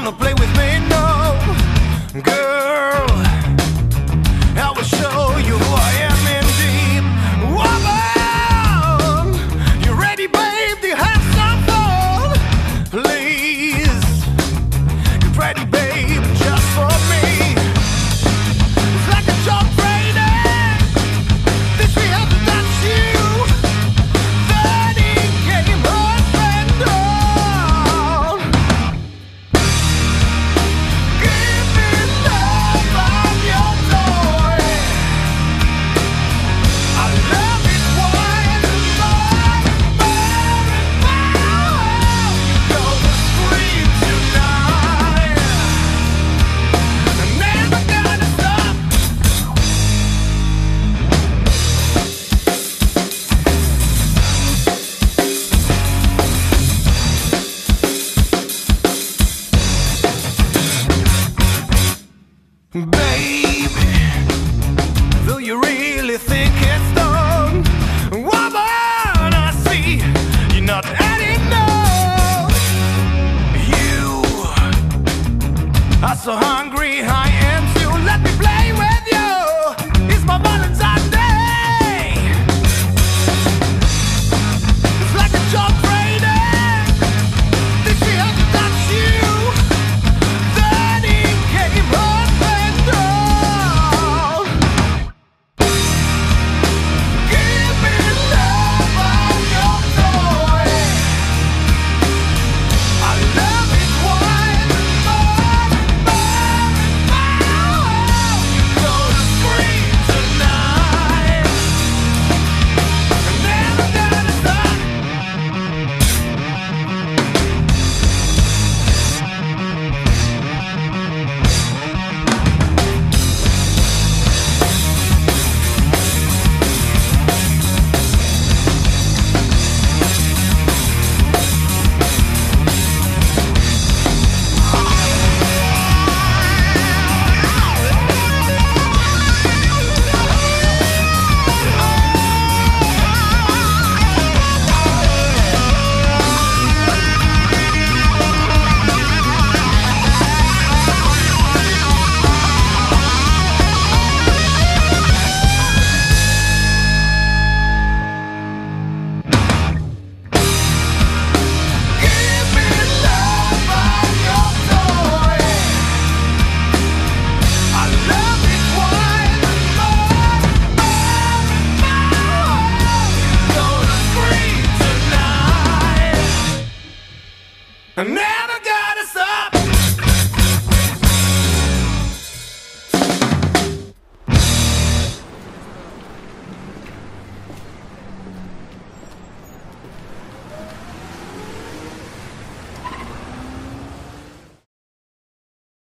wanna play And now!